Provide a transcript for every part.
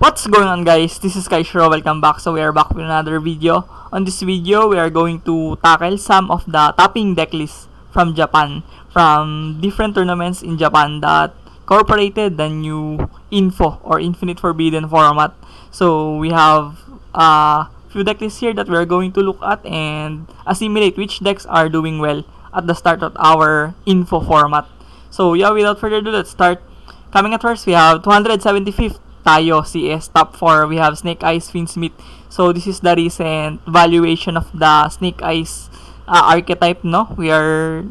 What's going on guys? This is KaizShiro. Welcome back. So we are back with another video. On this video, we are going to tackle some of the topping deck lists from Japan, from different tournaments in Japan that incorporated the new Info or Infinite Forbidden format. So we have a few deck lists here that we are going to look at and assimilate which decks are doing well at the start of our Info format. So yeah, without further ado, let's start. Coming at first, we have 275th tayo CS top 4 we have Snake Eyes Fiendsmith so this is the recent valuation of the Snake Eyes uh, archetype no? We are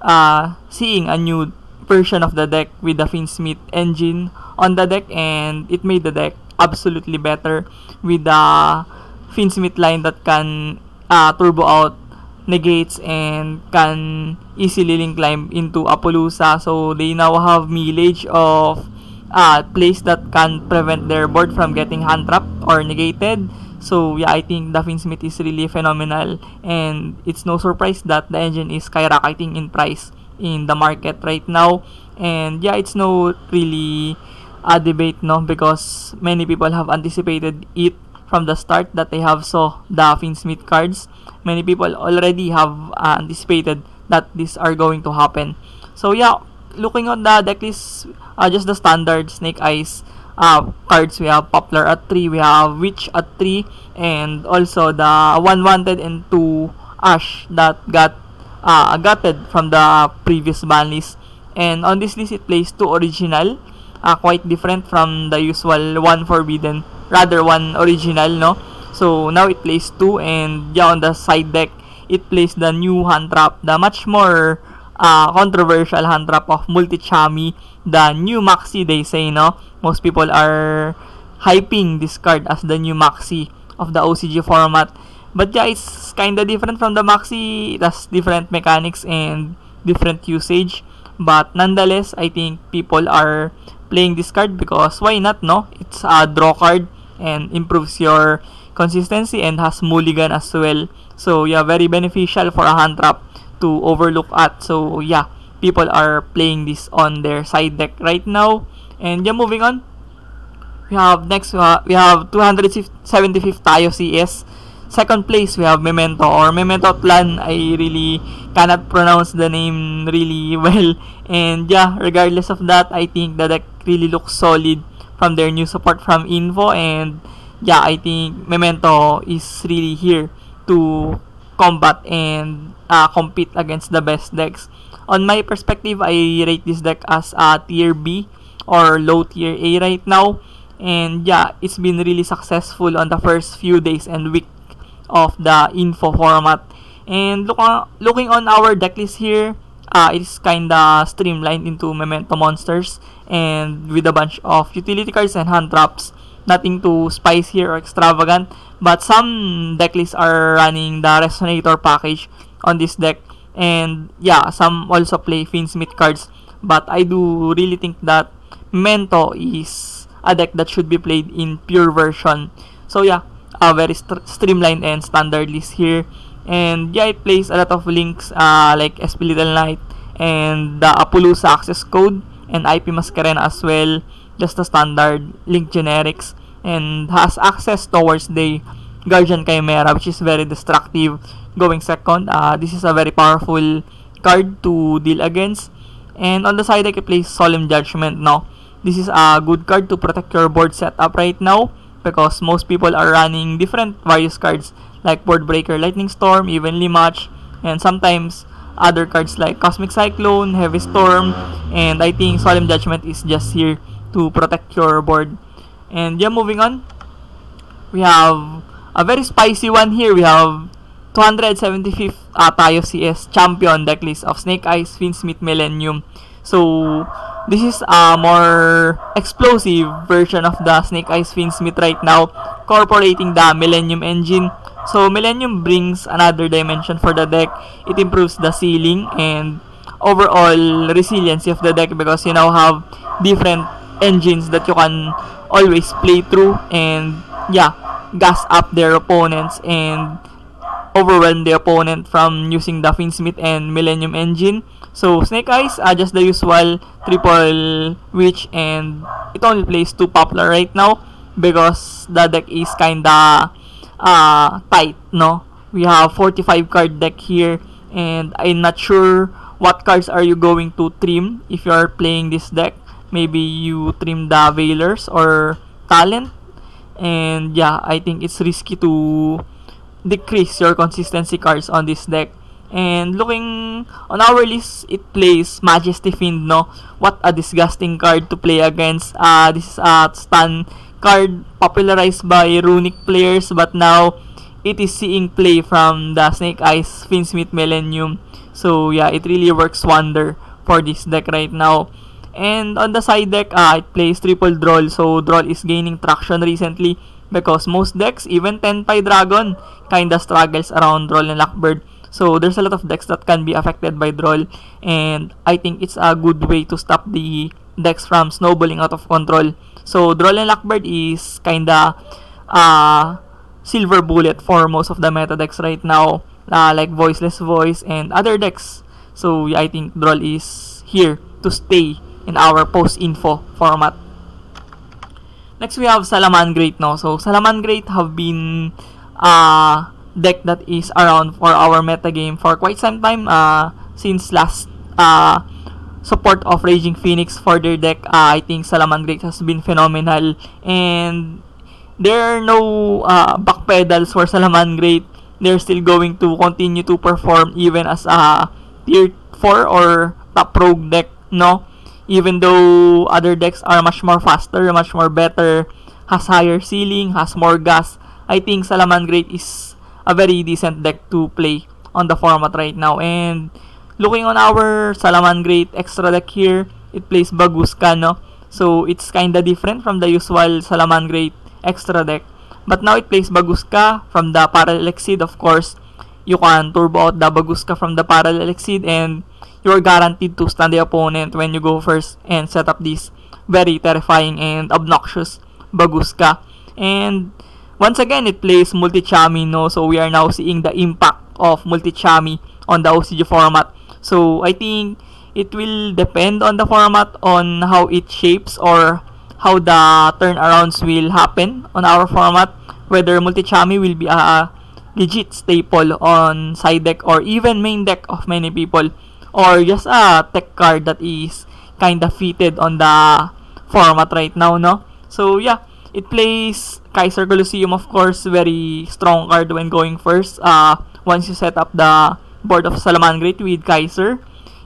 uh, seeing a new version of the deck with the Fiendsmith engine on the deck and it made the deck absolutely better with the Fiendsmith line that can uh, turbo out negates and can easily link climb into Apollousa so they now have millage of uh, place that can prevent their board from getting hand trapped or negated. So yeah, I think the Smith is really phenomenal and it's no surprise that the engine is skyrocketing in price in the market right now. And yeah, it's no really a debate no because many people have anticipated it from the start that they have saw the Fiendsmith cards. Many people already have uh, anticipated that these are going to happen. So yeah, looking on the deck list, uh, just the standard Snake Eyes uh, cards. We have Poplar at 3, we have Witch at 3, and also the one wanted and 2 Ash that got uh, gutted from the previous ban list. And on this list, it plays 2 original, uh, quite different from the usual 1 forbidden, rather 1 original, no? So now it plays 2, and yeah, on the side deck, it plays the new hand trap, the much more uh, controversial hand trap of Multichami, the new Maxi they say, no? Most people are hyping this card as the new Maxi of the OCG format. But yeah, it's kinda different from the Maxi. It has different mechanics and different usage. But nonetheless, I think people are playing this card because why not, no? It's a draw card and improves your consistency and has mulligan as well. So yeah, very beneficial for a hand trap to overlook at. So yeah, people are playing this on their side deck right now. And yeah, moving on. We have next uh, we have 275th tayo CS. Second place we have Memento or Mementotlan. I really cannot pronounce the name really well. And yeah, regardless of that, I think the deck really looks solid from their new support from Info and yeah, I think Memento is really here to combat and uh, compete against the best decks. On my perspective, I rate this deck as a tier B or low tier A right now. And yeah, it's been really successful on the first few days and week of the info format. And look, uh, looking on our deck list here, uh, it's kinda streamlined into Memento monsters and with a bunch of utility cards and hand traps. Nothing too spicy or extravagant, but some decklists are running the Resonator package on this deck. And yeah, some also play Fiendsmith cards. But I do really think that Mento is a deck that should be played in pure version. So yeah, a very st streamlined and standard list here. And yeah, it plays a lot of links uh, like SP Little Knight and the Apollousa access code and IP Masquerena as well. Just the standard link generics and has access towards the Guardian Chimera which is very destructive going second. Uh, this is a very powerful card to deal against. And on the side I you play Solemn Judgment now. This is a good card to protect your board setup right now because most people are running different various cards like Board Breaker, Lightning Storm, Evenly Match, and sometimes other cards like Cosmic Cyclone, Heavy Storm, and I think Solemn Judgment is just here to protect your board. And yeah, moving on, we have a very spicy one here. We have 275th uh, CS champion decklist of Snake Eyes Fiendsmith Millennium. So, this is a more explosive version of the Snake Eyes Fiendsmith right now, incorporating the Millennium engine. So, Millennium brings another dimension for the deck. It improves the ceiling and overall resiliency of the deck because you now have different engines that you can always play through and yeah, gas up their opponents and overwhelm the opponent from using the Finsmith and Millennium engine. So Snake Eyes are just the usual triple witch and it only plays 2 popular right now. because the deck is kinda uh, tight, no? We have 45 card deck here and I'm not sure what cards are you going to trim if you are playing this deck. Maybe you trim the Veilers or Talent. And yeah, I think it's risky to decrease your consistency cards on this deck. And looking on our list, it plays Majesty Fiend, no? What a disgusting card to play against. Uh, this is a stun card popularized by Runic players, but now it is seeing play from the Snake Eyes Fiendsmith Millennium. So yeah, it really works wonder for this deck right now. And on the side deck, uh, it plays triple Droll. So Droll is gaining traction recently because most decks, even Tenpai Dragon, kinda struggles around Droll and Lockbird. So there's a lot of decks that can be affected by Droll and I think it's a good way to stop the decks from snowballing out of control. So Droll and Lockbird is kinda uh, silver bullet for most of the meta decks right now uh, like Voiceless Voice and other decks. So I think Droll is here to stay in our post-info format. Next we have Salamangreat no. So Salamangreat have been uh, deck that is around for our meta game for quite some time uh, since last uh, support of Raging Phoenix for their deck. Uh, I think Salamangreat has been phenomenal and there are no uh, backpedals for Salamangreat. They're still going to continue to perform even as a tier 4 or top rogue deck, no? Even though other decks are much more faster, much more better, has higher ceiling, has more gas, I think Salamangreat is a very decent deck to play on the format right now. And looking on our Salamangreat extra deck here, it plays Baguska, no? So it's kinda different from the usual Salamangreat extra deck. But now it plays Baguska from the Parallel Exceed, of course. You can turbo out the Baguska from the Parallel Exceed and you're guaranteed to stun the opponent when you go first and set up this very terrifying and obnoxious Bagooska. And once again, it plays Mulcharmy, no? So we are now seeing the impact of Mulcharmy on the OCG format. So I think it will depend on the format on how it shapes or how the turnarounds will happen on our format. Whether Mulcharmy will be a legit staple on side deck or even main deck of many people or just a tech card that is kind of fitted on the format right now, no? So yeah, it plays Kaiser Colosseum, of course, very strong card when going first. Uh, once you set up the board of Salamangreat with Kaiser,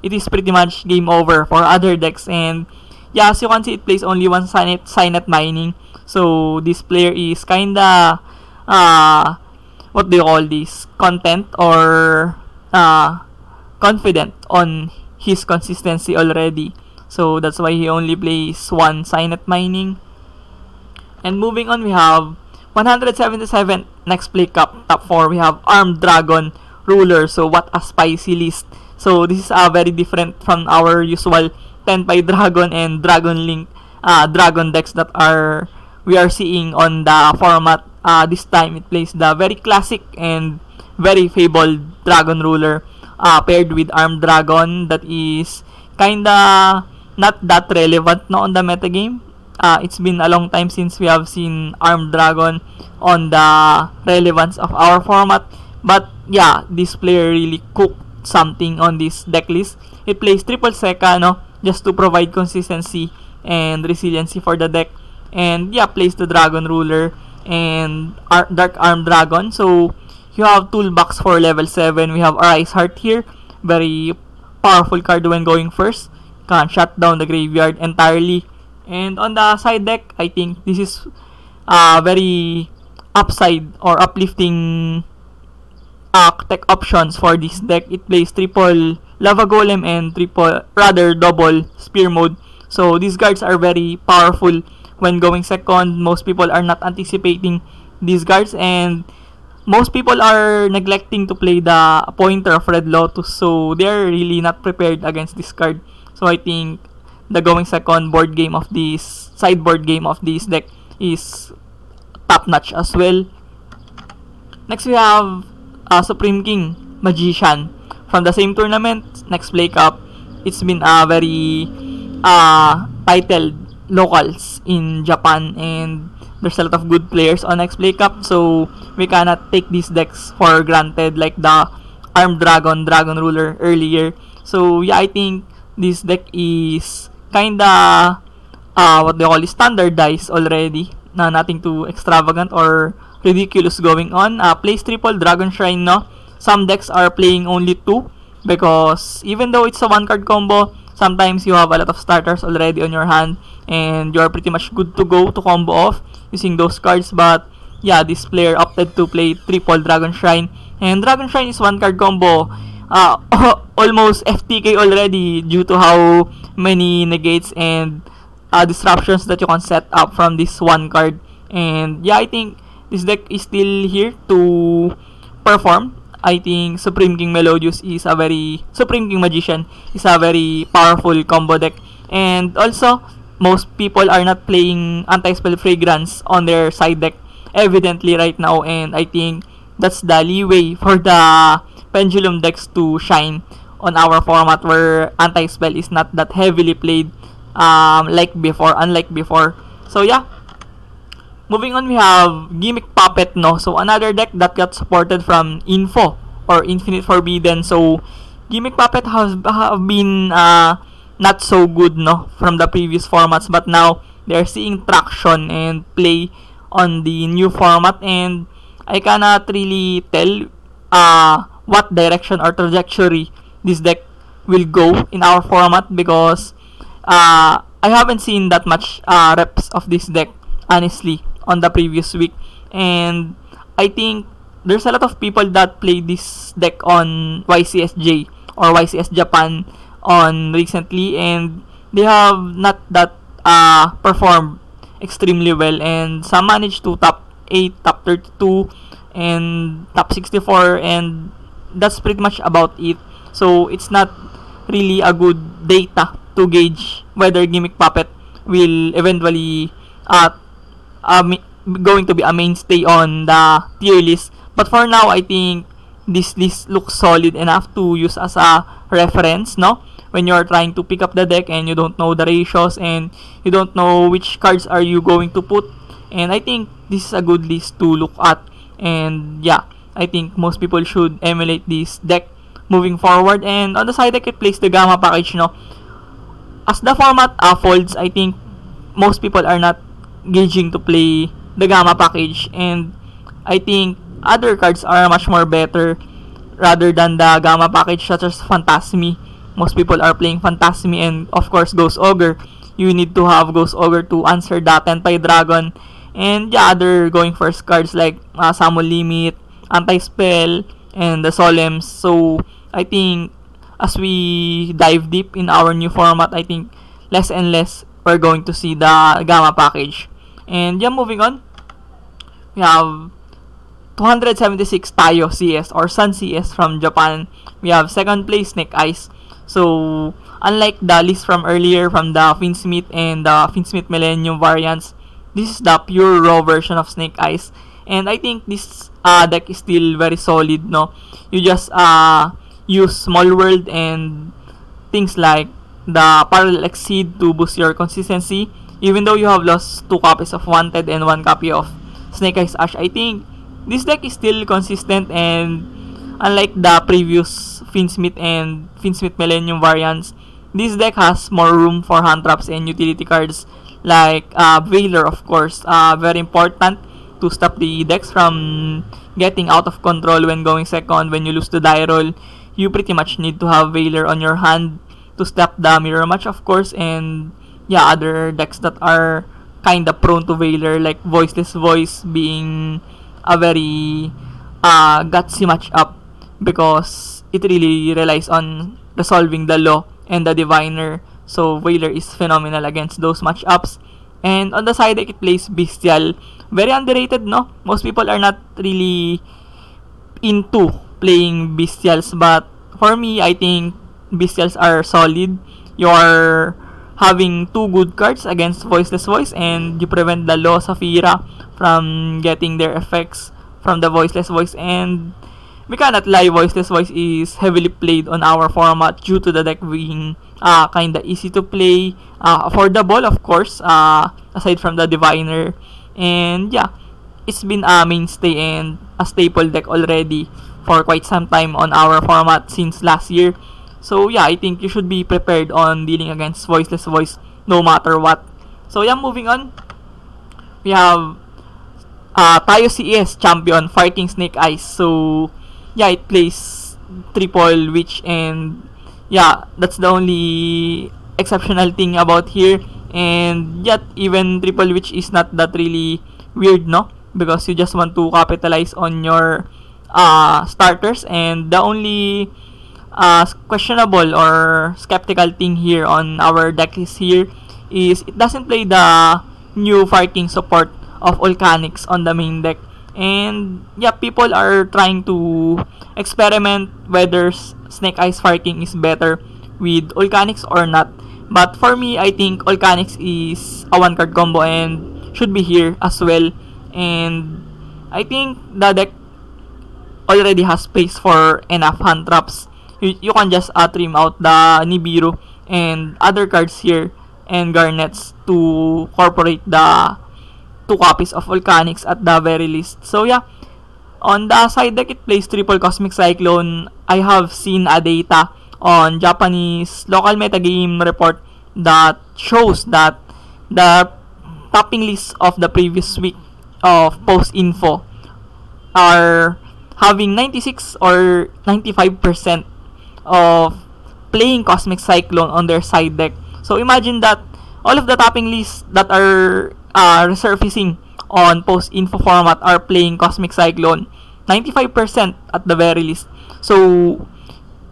it is pretty much game over for other decks. And yeah, as you can see, it plays only one Cynet, Cynet Mining. So this player is kinda, uh, what do you call this? Content or uh, confident on his consistency already. So that's why he only plays one Cynet Mining. And moving on, we have 177 X-Play Cup top 4 we have armed dragon ruler. So what a spicy list. So this is uh, very different from our usual Tenpai dragon and dragon link uh, dragon decks that are we are seeing on the format uh, this time. It plays the very classic and very fabled dragon ruler uh, paired with armed dragon that is kinda not that relevant no on the metagame uh, it's been a long time since we have seen Armed Dragon on the relevance of our format. But yeah, this player really cooked something on this deck list. He plays triple Seka, no? Just to provide consistency and resiliency for the deck. And yeah, plays the Dragon Ruler and Ar Dark Armed Dragon. So you have toolbox for level 7. We have Arise Heart here. Very powerful card when going first. Can shut down the graveyard entirely and on the side deck, I think this is uh, very upside or uplifting uh, tech options for this deck. It plays triple Lava Golem and triple, rather double Spear mode. So these guards are very powerful when going second. Most people are not anticipating these guards and most people are neglecting to play the pointer of Red Lotus. So they are really not prepared against this card. So I think the going second board game of this sideboard game of this deck is top notch as well. Next we have uh, Supreme King Magician from the same tournament X-Play Cup. It's been a very uh, titled locals in Japan and there's a lot of good players on X-Play Cup so we cannot take these decks for granted like the Armed Dragon, Dragon Ruler earlier. So yeah, I think this deck is kinda uh, what they call standardized already na nothing too extravagant or ridiculous going on. Uh, plays triple Dragon Shrine no. Some decks are playing only two because even though it's a one card combo, sometimes you have a lot of starters already on your hand and you're pretty much good to go to combo off using those cards. But yeah this player opted to play triple Dragon Shrine and Dragon Shrine is one card combo uh, almost FTK already due to how many negates and uh, disruptions that you can set up from this one card. And yeah I think this deck is still here to perform I think Supreme King Melodious is a very Supreme King Magician is a very powerful combo deck. And also most people are not playing anti-spell fragrance on their side deck evidently right now. And I think that's the leeway for the pendulum decks to shine on our format where anti-spell is not that heavily played um, like before unlike before. So yeah Moving on, we have Gimmick Puppet, no? So, another deck that got supported from Info or Infinite Forbidden. So, Gimmick Puppet has have been uh, not so good, no? From the previous formats. But now, they're seeing traction and play on the new format. And I cannot really tell uh, what direction or trajectory this deck will go in our format because uh, I haven't seen that much uh, reps of this deck, honestly on the previous week. And I think there's a lot of people that play this deck on YCSJ or YCS Japan on recently and they have not that uh, performed extremely well and some managed to top 8, top 32 and top 64 and that's pretty much about it. So it's not really a good data to gauge whether Gimmick Puppet will eventually uh, uh, going to be a mainstay on the tier list. But for now, I think this list looks solid enough to use as a reference, no? When you're trying to pick up the deck and you don't know the ratios and you don't know which cards are you going to put. And I think this is a good list to look at. And yeah, I think most people should emulate this deck moving forward. And on the side deck, it plays the Gamma package, no? As the format uh, folds, I think most people are not gauging to play the Gamma package and I think other cards are much more better rather than the Gamma package such as Phantasmi. Most people are playing Phantasmi and of course Ghost Ogre. You need to have Ghost Ogre to answer that Tenpai Dragon and the other going first cards like uh, Summon Limit, Anti-Spell, and the Solemns. So I think as we dive deep in our new format, I think less and less we're going to see the Gamma package. And yeah, moving on, we have 276 Tayo CS or Sun CS from Japan. We have second place Snake Eyes. So, unlike the list from earlier from the Finsmith and the Finsmith Millennium variants, this is the pure raw version of Snake Eyes. And I think this uh, deck is still very solid, no? You just uh, use Small World and things like the Parallel Exceed to boost your consistency even though you have lost two copies of Wanted and one copy of Snake Eyes Ash, I think this deck is still consistent and unlike the previous Fiendsmith and Fiendsmith Millennium variants, this deck has more room for hand traps and utility cards like uh, Veiler, of course, uh, very important to stop the decks from getting out of control when going second. When you lose the die roll, you pretty much need to have Veiler on your hand to stop the mirror match, of course, and yeah, other decks that are kind of prone to Veiler, like Voiceless Voice being a very uh, gutsy matchup because it really relies on resolving the law and the diviner. So Veiler is phenomenal against those matchups. And on the side deck, it plays Bystial. Very underrated, no? Most people are not really into playing Bystials, but for me, I think Bystials are solid. You are having two good cards against Voiceless Voice and you prevent the Law Saphira from getting their effects from the Voiceless Voice and we cannot lie, Voiceless Voice is heavily played on our format due to the deck being uh, kinda easy to play, uh, affordable, of course, uh, aside from the Diviner. And yeah, it's been a mainstay and a staple deck already for quite some time on our format since last year. So yeah, I think you should be prepared on dealing against Voiceless Voice no matter what. So yeah, moving on. We have uh, tayo CES champion, Fighting Snake Eyes. So yeah, it plays triple witch and yeah, that's the only exceptional thing about here. And yet, even triple witch is not that really weird, no? Because you just want to capitalize on your uh, starters and the only uh, questionable or skeptical thing here on our deck list here is it doesn't play the new Fire King support of Volcanics on the main deck. And yeah, people are trying to experiment whether Snake Eyes Fire King is better with Volcanics or not. But for me, I think Volcanics is a one card combo and should be here as well. And I think the deck already has space for enough hand traps. You, you can just uh, trim out the Nibiru and other cards here and Garnets to incorporate the two copies of Volcanics at the very least. So yeah, on the side deck it plays triple Cosmic Cyclone. I have seen a data on Japanese local metagame report that shows that the topping list of the previous week of post info are having 96 or 95% of playing Cosmic Cyclone on their side deck. So imagine that all of the topping lists that are uh, resurfacing on post info format are playing Cosmic Cyclone. 95% at the very least. So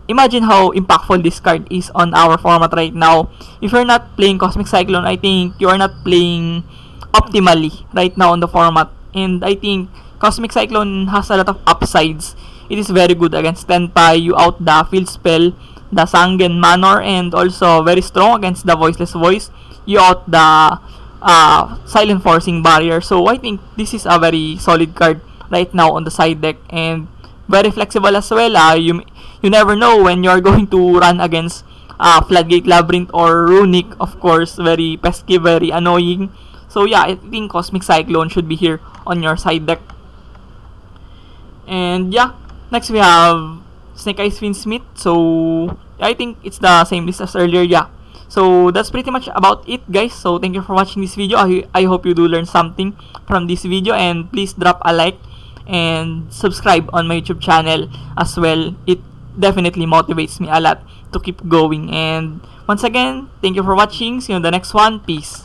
imagine how impactful this card is on our format right now. If you're not playing Cosmic Cyclone, I think you are not playing optimally right now on the format. And I think Cosmic Cyclone has a lot of upsides. It is very good against Tenpai, you out the field spell, the Sangen Manor, and also very strong against the Voiceless Voice. You out the uh, Silent Forcing Barrier. So I think this is a very solid card right now on the side deck and very flexible as well. Uh, you you never know when you're going to run against uh, Floodgate Labrynth or Runick, of course, very pesky, very annoying. So yeah, I think Cosmic Cyclone should be here on your side deck. And yeah, next we have Snake Eyes Smith. So I think it's the same list as earlier. Yeah. So that's pretty much about it guys. So thank you for watching this video. I, I hope you do learn something from this video and please drop a like and subscribe on my YouTube channel as well. It definitely motivates me a lot to keep going. And once again, thank you for watching. See you in the next one. Peace.